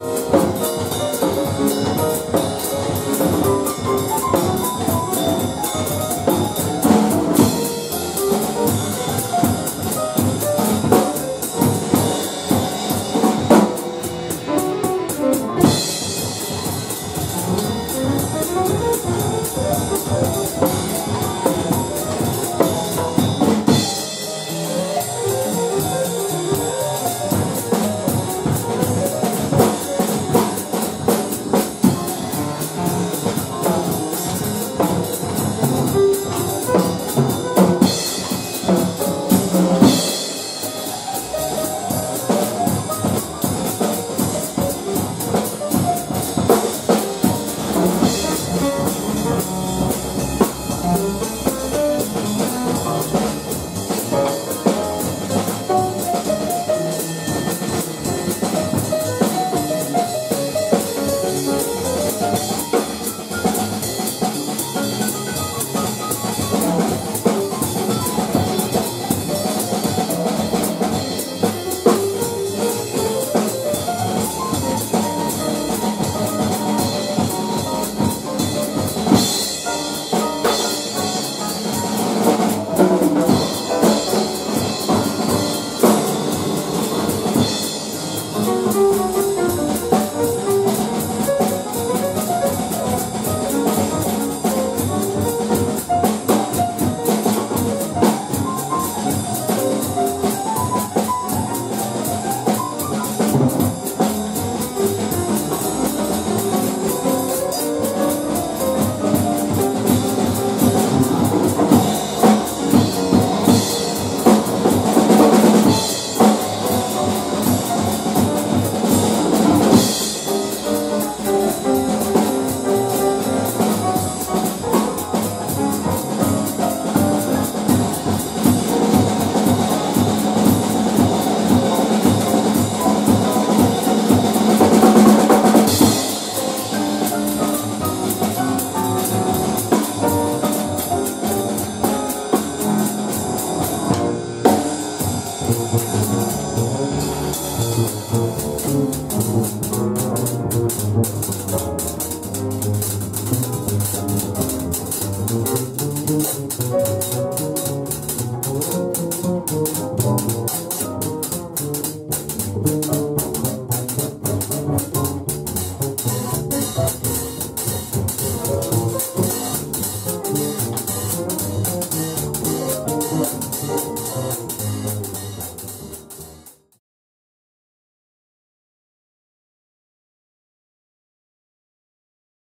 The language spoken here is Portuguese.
Música Música